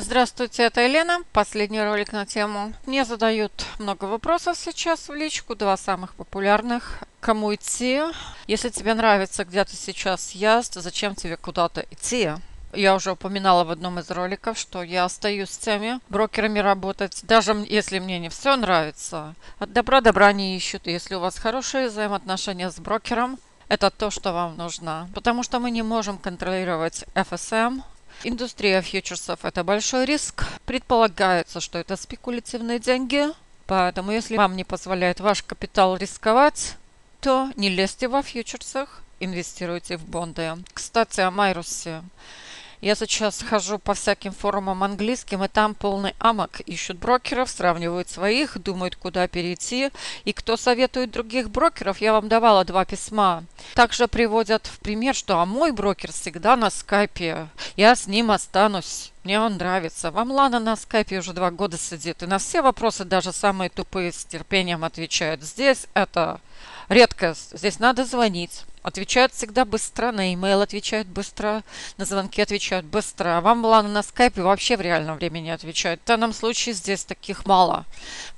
Здравствуйте, это Елена. Последний ролик на тему. Мне задают много вопросов сейчас в личку, два самых популярных. Кому идти? Если тебе нравится, где ты сейчас есть, зачем тебе куда-то идти? Я уже упоминала в одном из роликов, что я остаюсь с теми брокерами работать, даже если мне не все нравится. От добра добра не ищут. Если у вас хорошие взаимоотношения с брокером, это то, что вам нужно. Потому что мы не можем контролировать FSM, Индустрия фьючерсов – это большой риск. Предполагается, что это спекулятивные деньги. Поэтому, если вам не позволяет ваш капитал рисковать, то не лезьте во фьючерсах, инвестируйте в бонды. Кстати, о Майрусе. Я сейчас хожу по всяким форумам английским, и там полный амок. Ищут брокеров, сравнивают своих, думают, куда перейти. И кто советует других брокеров, я вам давала два письма. Также приводят в пример, что а мой брокер всегда на скайпе. Я с ним останусь. Мне он нравится. Вам Лана на скайпе уже два года сидит. И на все вопросы, даже самые тупые, с терпением отвечает. Здесь это редкость. Здесь надо звонить. Отвечают всегда быстро, на e-mail отвечают быстро, на звонки отвечают быстро. А вам, Лана, на скайпе вообще в реальном времени отвечают. В данном случае здесь таких мало.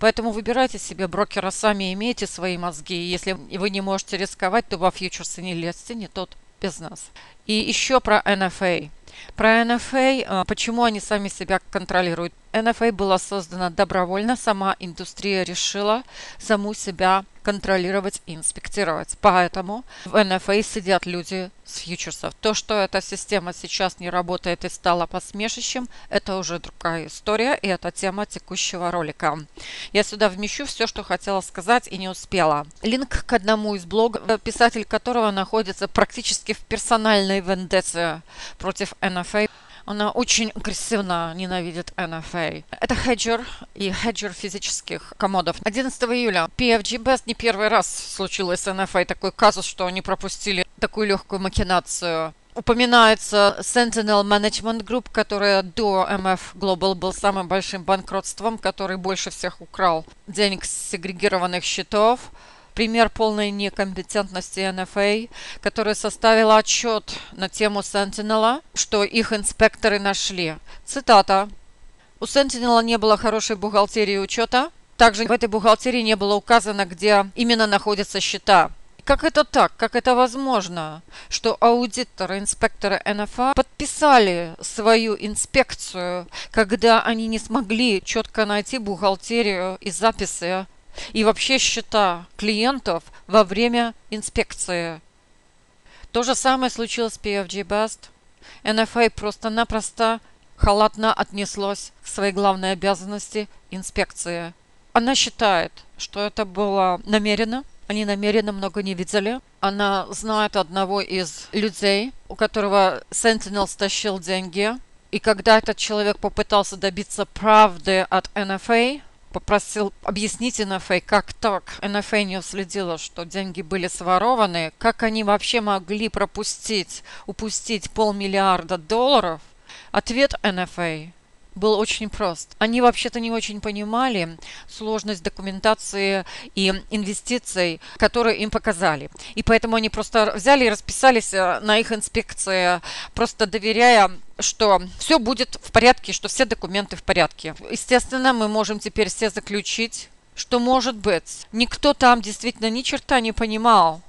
Поэтому выбирайте себе брокера сами, имейте свои мозги. Если вы не можете рисковать, то во фьючерсы не лезьте, не тот без нас. И еще про NFA. Про NFA, а, почему они сами себя контролируют. NFA была создана добровольно, сама индустрия решила саму себя контролировать и инспектировать. Поэтому в NFA сидят люди с фьючерсов. То, что эта система сейчас не работает и стала посмешищем, это уже другая история, и это тема текущего ролика. Я сюда вмещу все, что хотела сказать и не успела. Линк к одному из блогов, писатель которого находится практически в персональной вендетте против NFA. Она очень агрессивно ненавидит NFA. Это хеджер и хеджер физических комодов. 11 июля PFG Best не первый раз случилось с NFA такой казус, что они пропустили такую легкую макинацию. Упоминается Sentinel Management Group, которая до MF Global был самым большим банкротством, который больше всех украл денег с сегрегированных счетов пример полной некомпетентности НФА, которая составила отчет на тему Sentinel, что их инспекторы нашли. Цитата. У Sentinel не было хорошей бухгалтерии учета. Также в этой бухгалтерии не было указано, где именно находятся счета. Как это так? Как это возможно, что аудиторы, инспекторы НФА подписали свою инспекцию, когда они не смогли четко найти бухгалтерию и записи и вообще счета клиентов во время инспекции. То же самое случилось с PFG Best. NFA просто-напросто халатно отнеслась к своей главной обязанности – инспекции. Она считает, что это было намеренно, они намеренно много не видели. Она знает одного из людей, у которого Sentinel стащил деньги. И когда этот человек попытался добиться правды от NFA, попросил объяснить НФА, как так НФА не уследила, что деньги были сворованы, как они вообще могли пропустить, упустить полмиллиарда долларов. Ответ НФА был очень прост. Они вообще-то не очень понимали сложность документации и инвестиций, которые им показали. И поэтому они просто взяли и расписались э, на их инспекции, просто доверяя что все будет в порядке, что все документы в порядке. Естественно, мы можем теперь все заключить, что, может быть, никто там действительно ни черта не понимал.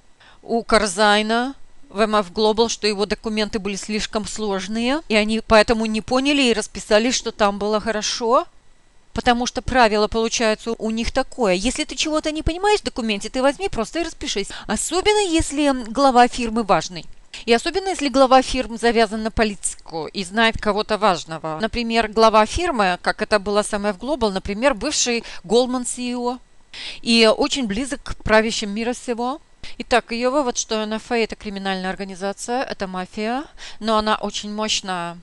У Карзайна в MF Global, что его документы были слишком сложные, и они поэтому не поняли и расписали, что там было хорошо. Потому что правило получается у них такое. Если ты чего-то не понимаешь в документе, ты возьми просто и распишись. Особенно если глава фирмы важный. И особенно, если глава фирмы завязан на политику и знает кого-то важного. Например, глава фирмы, как это было с MF Global, например, бывший Goldman CEO. И очень близок к правящим мира всего. Итак, ее вывод, что НФА это криминальная организация, это мафия, но она очень мощная.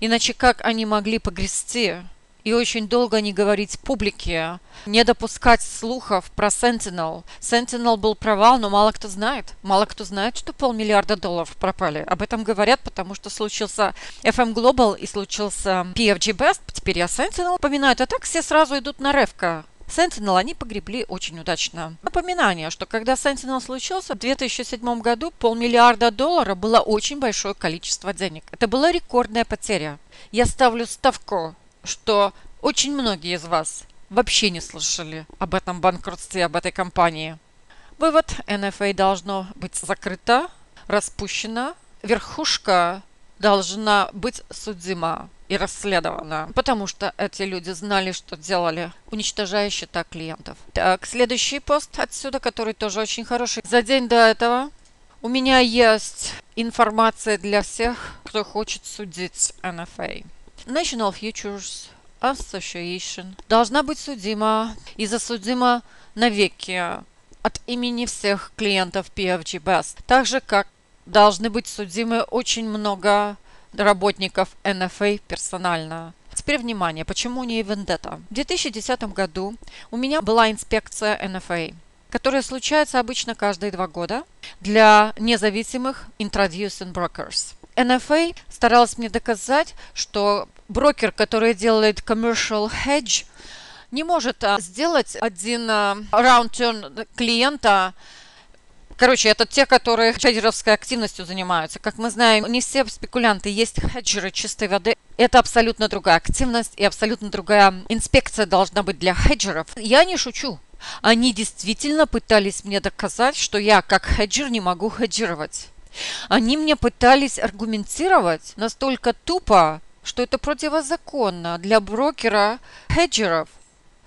Иначе как они могли погрести и очень долго не говорить публике, не допускать слухов про Sentinel. Sentinel был провал, но мало кто знает. Мало кто знает, что полмиллиарда долларов пропали. Об этом говорят, потому что случился FM Global и случился PFG Best. Теперь я Sentinel упоминаю. А так все сразу идут на Ревка. Sentinel они погребли очень удачно. Напоминание, что когда Sentinel случился в 2007 году, полмиллиарда долларов было очень большое количество денег. Это была рекордная потеря. Я ставлю ставку, что очень многие из вас вообще не слышали об этом банкротстве, об этой компании. Вывод. NFA должно быть закрыто, распущено. Верхушка должна быть судима и расследована, потому что эти люди знали, что делали, уничтожающе так клиентов. Так, следующий пост отсюда, который тоже очень хороший. За день до этого у меня есть информация для всех, кто хочет судить NFA. National Futures Association должна быть судима и засудима навеки от имени всех клиентов PFG Best, так же как должны быть судимы очень много работников NFA персонально. Теперь внимание, почему не вендетта? В 2010 году у меня была инспекция NFA, которая случается обычно каждые два года для независимых introducing brokers. NFA старалась мне доказать, что брокер, который делает commercial hedge, не может а, сделать один раунд-терн а, клиента Короче, это те, которые хеджеровской активностью занимаются. Как мы знаем, не все спекулянты есть хеджеры чистой воды. Это абсолютно другая активность и абсолютно другая инспекция должна быть для хеджеров. Я не шучу. Они действительно пытались мне доказать, что я как хеджер не могу хеджировать. Они мне пытались аргументировать настолько тупо, что это противозаконно для брокера хеджеров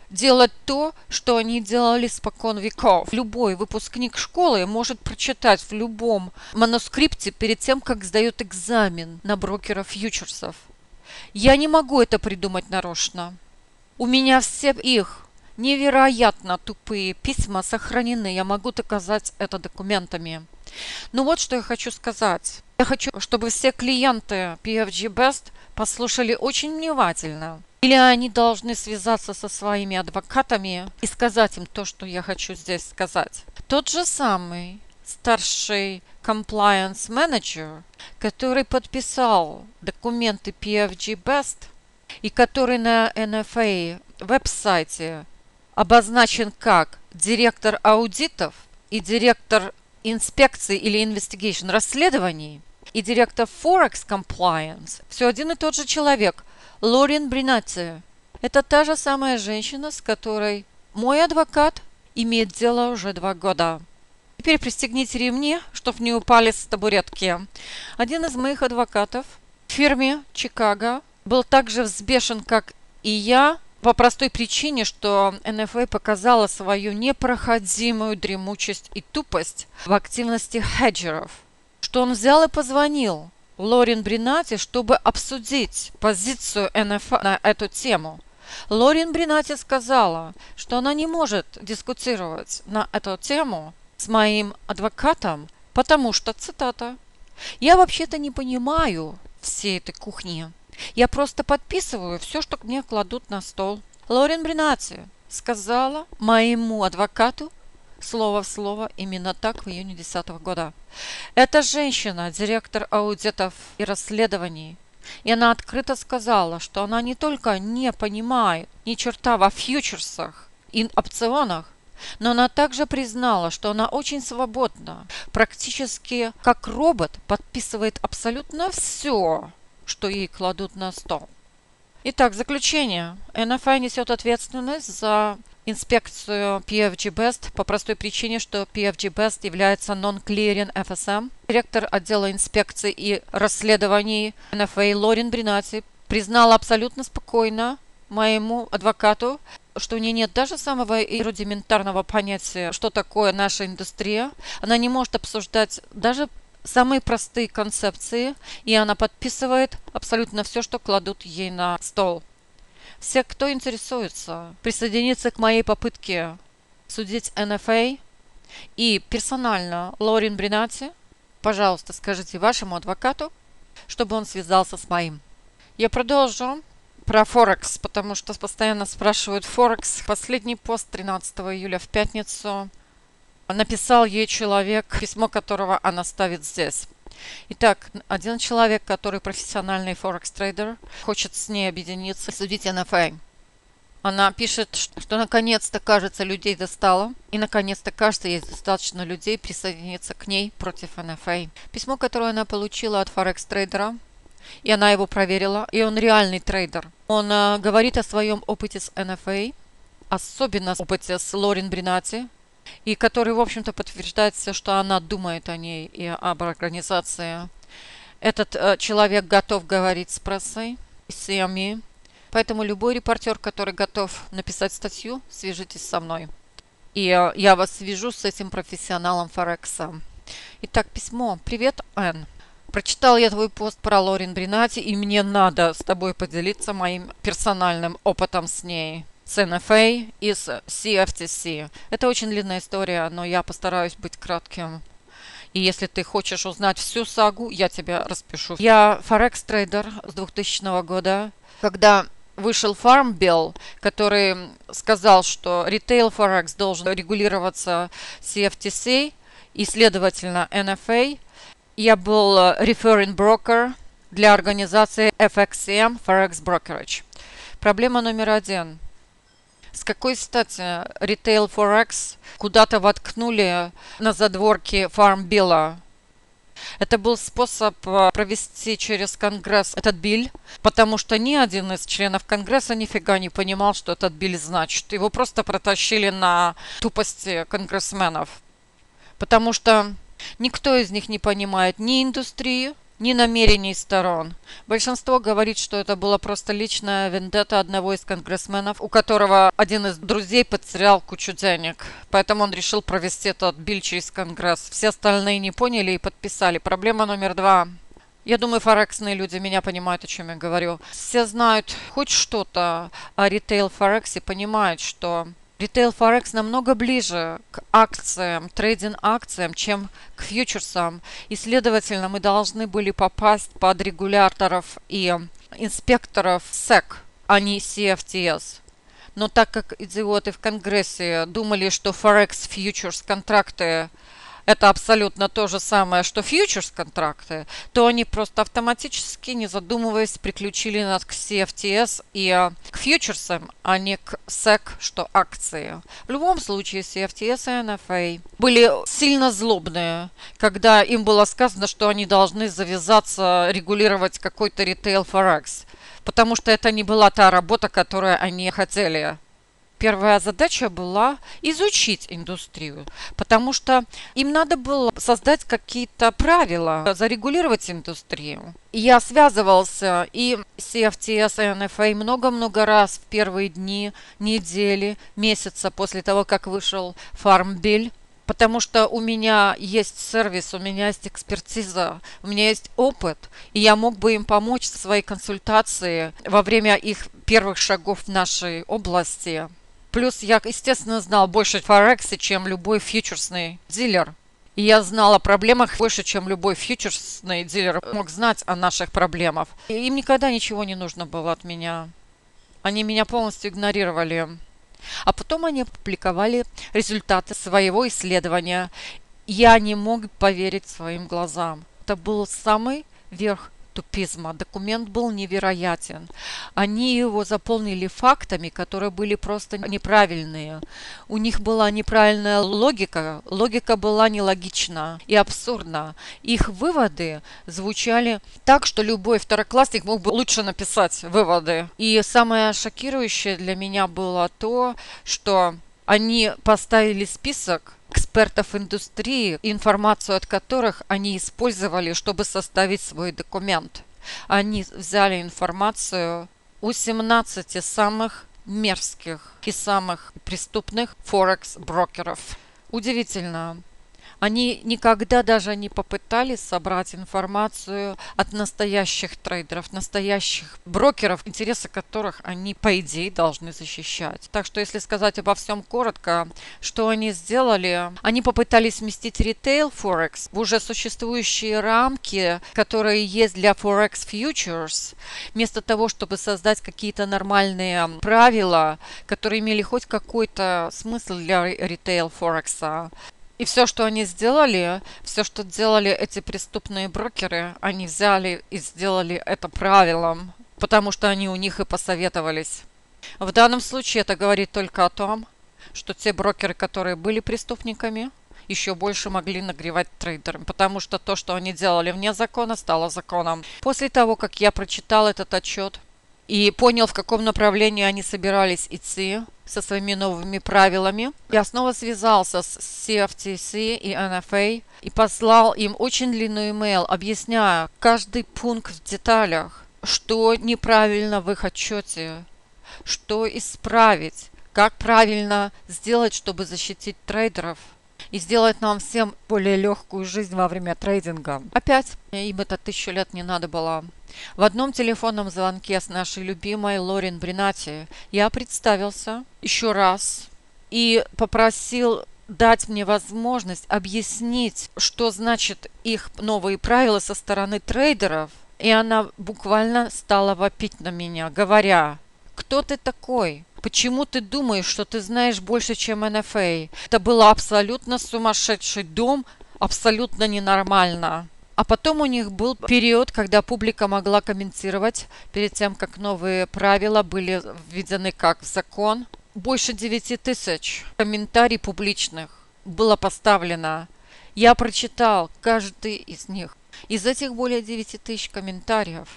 делать то, что они делали спокон веков. Любой выпускник школы может прочитать в любом манускрипте перед тем, как сдает экзамен на брокера фьючерсов. Я не могу это придумать нарочно. У меня все их невероятно тупые письма сохранены. Я могу доказать это документами. Ну вот что я хочу сказать. Я хочу, чтобы все клиенты PFG Best послушали очень внимательно. Или они должны связаться со своими адвокатами и сказать им то, что я хочу здесь сказать. Тот же самый старший compliance manager, который подписал документы PFG Best и который на NFA веб-сайте обозначен как директор аудитов и директор инспекции или investigation расследований и директор Forex Compliance все один и тот же человек – Лорин Бринаци. Это та же самая женщина, с которой мой адвокат имеет дело уже два года. Теперь пристегните ремни, чтобы не упали с табуретки. Один из моих адвокатов в фирме Чикаго был так же взбешен, как и я, по простой причине, что НФА показала свою непроходимую дремучесть и тупость в активности хеджеров, что он взял и позвонил Лорин Бринати, чтобы обсудить позицию НФА на эту тему. Лорин Бринати сказала, что она не может дискутировать на эту тему с моим адвокатом, потому что, цитата, «Я вообще-то не понимаю всей этой кухни. Я просто подписываю все, что мне кладут на стол». Лорин Бринати сказала моему адвокату, слово в слово именно так в июне 2010 года. Эта женщина, директор аудитов и расследований, и она открыто сказала, что она не только не понимает ни черта во фьючерсах и опционах, но она также признала, что она очень свободна, практически как робот подписывает абсолютно все, что ей кладут на стол. Итак, заключение. НФА несет ответственность за инспекцию PFG Best по простой причине, что PFG Best является non-clearing FSM. Директор отдела инспекций и расследований NFA Лорин Бринати признала абсолютно спокойно моему адвокату, что у нее нет даже самого рудиментарного понятия, что такое наша индустрия. Она не может обсуждать даже самые простые концепции, и она подписывает абсолютно все, что кладут ей на стол. Все, кто интересуется, присоединиться к моей попытке судить НФА и персонально Лорин Бринати, пожалуйста, скажите вашему адвокату, чтобы он связался с моим. Я продолжу про Форекс, потому что постоянно спрашивают Форекс. Последний пост 13 июля в пятницу написал ей человек, письмо которого она ставит здесь. Итак, один человек, который профессиональный форекс-трейдер, хочет с ней объединиться, судить NFA. Она пишет, что наконец-то, кажется, людей достала. И наконец-то, кажется, есть достаточно людей присоединиться к ней против NFA. Письмо, которое она получила от Форекс трейдера, и она его проверила, и он реальный трейдер. Он э, говорит о своем опыте с NFA, особенно опыте с Лорин Бринати, и который, в общем-то, подтверждает все, что она думает о ней и об организации. Этот э, человек готов говорить с прессой, с CME, поэтому любой репортер, который готов написать статью, свяжитесь со мной. И э, я вас свяжу с этим профессионалом Форекса. Итак, письмо. Привет, Энн. Прочитал я твой пост про Лорин Бринати, и мне надо с тобой поделиться моим персональным опытом с ней с NFA и с CFTC. Это очень длинная история, но я постараюсь быть кратким. И если ты хочешь узнать всю сагу, я тебя распишу. Я Форекс трейдер с 2000 года. Когда вышел Farm Bill, который сказал, что ритейл Форекс должен регулироваться CFTC и, следовательно, NFA, я был referring broker для организации FXM Forex Brokerage. Проблема номер один – с какой стати Retail Forex куда-то воткнули на задворке фармбилла? Это был способ э, провести через Конгресс этот биль, потому что ни один из членов Конгресса нифига не понимал, что этот биль значит. Его просто протащили на тупости конгрессменов. Потому что никто из них не понимает ни индустрии, ни намерений сторон. Большинство говорит, что это была просто личная вендетта одного из конгрессменов, у которого один из друзей потерял кучу денег. Поэтому он решил провести этот биль через Конгресс. Все остальные не поняли и подписали. Проблема номер два. Я думаю, форексные люди меня понимают, о чем я говорю. Все знают хоть что-то о ритейл Форексе, понимают, что Ритейл Форекс намного ближе к акциям, трейдинг-акциям, чем к фьючерсам. И, следовательно, мы должны были попасть под регуляторов и инспекторов SEC, а не CFTS. Но так как идиоты в Конгрессе думали, что Форекс фьючерс контракты это абсолютно то же самое, что фьючерс-контракты, то они просто автоматически, не задумываясь, приключили нас к CFTS и э, к фьючерсам, а не к SEC, что акции. В любом случае, CFTS и NFA были сильно злобные, когда им было сказано, что они должны завязаться регулировать какой-то ритейл Forex потому что это не была та работа, которую они хотели Первая задача была изучить индустрию, потому что им надо было создать какие-то правила, зарегулировать индустрию. Я связывался и с CFTS и NFA много-много раз в первые дни, недели, месяца после того, как вышел Bill, потому что у меня есть сервис, у меня есть экспертиза, у меня есть опыт, и я мог бы им помочь в своей консультации во время их первых шагов в нашей области. Плюс я, естественно, знал больше Форекса, чем любой фьючерсный дилер. И я знал о проблемах больше, чем любой фьючерсный дилер мог знать о наших проблемах. И им никогда ничего не нужно было от меня. Они меня полностью игнорировали. А потом они опубликовали результаты своего исследования. Я не мог поверить своим глазам. Это был самый верх тупизма. Документ был невероятен. Они его заполнили фактами, которые были просто неправильные. У них была неправильная логика. Логика была нелогична и абсурдна. Их выводы звучали так, что любой второклассник мог бы лучше написать выводы. И самое шокирующее для меня было то, что они поставили список экспертов индустрии, информацию от которых они использовали, чтобы составить свой документ. Они взяли информацию у 17 самых мерзких и самых преступных форекс-брокеров. Удивительно, они никогда даже не попытались собрать информацию от настоящих трейдеров, настоящих брокеров, интересы которых они, по идее, должны защищать. Так что, если сказать обо всем коротко, что они сделали? Они попытались сместить ритейл Форекс в уже существующие рамки, которые есть для Forex Futures, вместо того, чтобы создать какие-то нормальные правила, которые имели хоть какой-то смысл для ритейл Форекса. И все, что они сделали, все, что делали эти преступные брокеры, они взяли и сделали это правилом, потому что они у них и посоветовались. В данном случае это говорит только о том, что те брокеры, которые были преступниками, еще больше могли нагревать трейдерам, потому что то, что они делали вне закона, стало законом. После того, как я прочитал этот отчет и понял, в каком направлении они собирались идти со своими новыми правилами, я снова связался с CFTC и NFA и послал им очень длинный email, объясняя каждый пункт в деталях, что неправильно в их отчете, что исправить, как правильно сделать, чтобы защитить трейдеров – и сделать нам всем более легкую жизнь во время трейдинга. Опять, им это тысячу лет не надо было. В одном телефонном звонке с нашей любимой Лорин Бринати я представился еще раз и попросил дать мне возможность объяснить, что значит их новые правила со стороны трейдеров. И она буквально стала вопить на меня, говоря, кто ты такой? Почему ты думаешь, что ты знаешь больше, чем НФА? Это был абсолютно сумасшедший дом, абсолютно ненормально. А потом у них был период, когда публика могла комментировать перед тем, как новые правила были введены как закон. Больше 9 тысяч комментариев публичных было поставлено. Я прочитал каждый из них. Из этих более 9 тысяч комментариев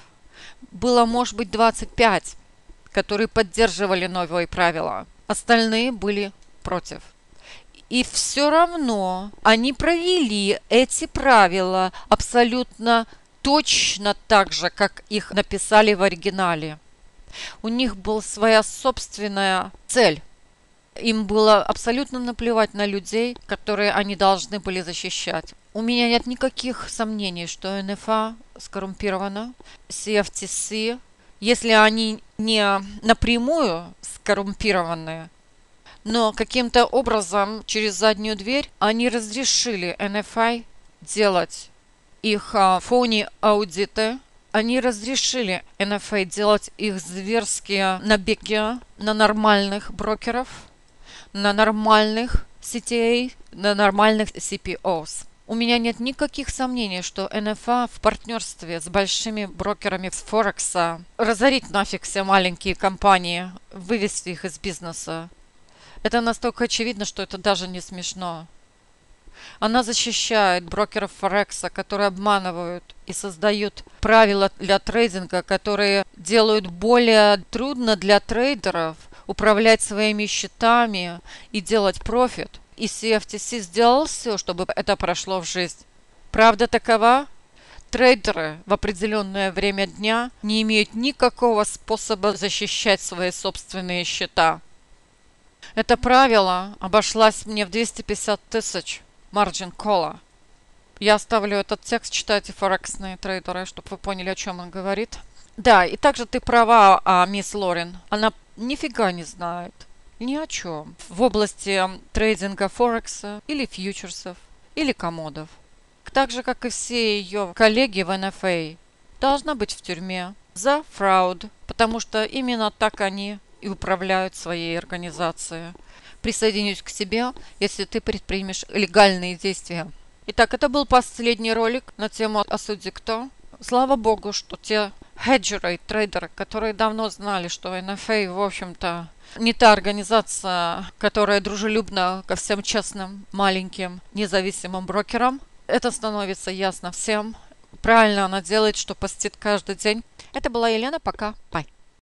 было, может быть, 25 которые поддерживали новые правила. Остальные были против. И все равно они провели эти правила абсолютно точно так же, как их написали в оригинале. У них была своя собственная цель. Им было абсолютно наплевать на людей, которые они должны были защищать. У меня нет никаких сомнений, что НФА скоррумпирована, CFTC если они не напрямую скоррумпированные, но каким-то образом через заднюю дверь они разрешили NFI делать их а, фоне аудиты, они разрешили NFA делать их зверские набеги на нормальных брокеров, на нормальных CTA, на нормальных CPOs. У меня нет никаких сомнений, что НФА в партнерстве с большими брокерами с Форекса разорит нафиг все маленькие компании, вывести их из бизнеса. Это настолько очевидно, что это даже не смешно. Она защищает брокеров Форекса, которые обманывают и создают правила для трейдинга, которые делают более трудно для трейдеров управлять своими счетами и делать профит и CFTC сделал все, чтобы это прошло в жизнь. Правда такова? Трейдеры в определенное время дня не имеют никакого способа защищать свои собственные счета. Это правило обошлось мне в 250 тысяч марджин кола. Я оставлю этот текст, читайте форексные трейдеры, чтобы вы поняли, о чем он говорит. Да, и также ты права, а, мисс Лорин. Она нифига не знает ни о чем в области трейдинга Форекса или фьючерсов или комодов. Так же, как и все ее коллеги в НФА, должна быть в тюрьме за фрауд, потому что именно так они и управляют своей организацией. Присоединюсь к тебе, если ты предпримешь легальные действия. Итак, это был последний ролик на тему «Осуди кто?». Слава богу, что те хеджеры и трейдеры, которые давно знали, что НФА, в общем-то, не та организация, которая дружелюбна ко всем честным, маленьким, независимым брокерам. Это становится ясно всем. Правильно она делает, что постит каждый день. Это была Елена. Пока. Бай.